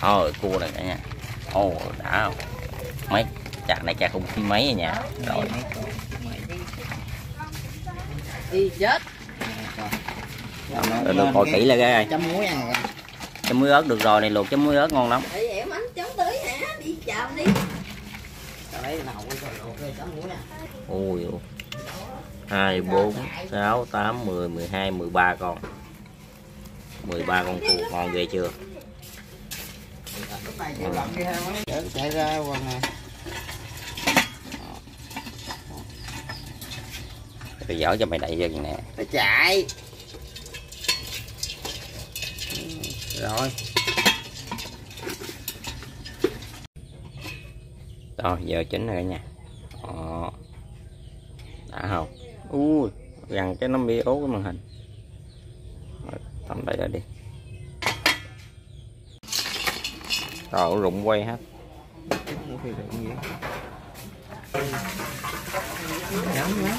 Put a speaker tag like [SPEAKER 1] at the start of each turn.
[SPEAKER 1] Ôi cua này cả nhà. Ồ đã không? Mấy chạc này chạc không khi mấy rồi nha. Rồi.
[SPEAKER 2] Đi chết.
[SPEAKER 1] Rồi được coi kỹ là ghê
[SPEAKER 2] chấm muối ăn
[SPEAKER 1] Chấm muối ớt được rồi này luộc chấm muối ớt ngon lắm.
[SPEAKER 3] Để em anh chống tới hả? Đi chào đi.
[SPEAKER 2] lấy nào quay rồi ok chấm muối nè
[SPEAKER 1] Ui ôi. 2, 4, 6, 8, 10, 12, 13 con. 13 con cua ngon ghê chưa
[SPEAKER 2] lúc này chịu lận đi ha Để chạy ra quần nè
[SPEAKER 1] Tôi dở cho mày đậy vô nè.
[SPEAKER 2] Phải chạy. Rồi.
[SPEAKER 1] Rồi giờ chín rồi cả nhà Đó. Đã không? Ui Gần cái nó bị ố cái màn hình. Rồi, Tầm đây ra đi Rồi rụng quay hết
[SPEAKER 2] Nóng lắm